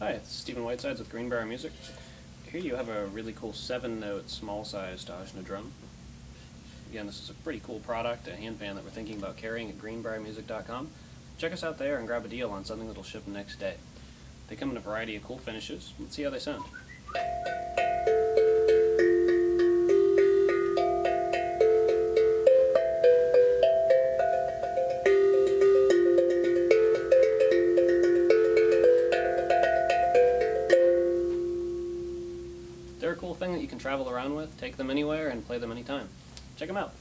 Hi, it's Stephen Whitesides with Greenbrier Music. Here you have a really cool seven-note, small-sized Ajna drum. Again, this is a pretty cool product, a hand pan that we're thinking about carrying at greenbriermusic.com. Check us out there and grab a deal on something that'll ship next day. They come in a variety of cool finishes. Let's see how they sound. They're a cool thing that you can travel around with, take them anywhere, and play them anytime. Check them out.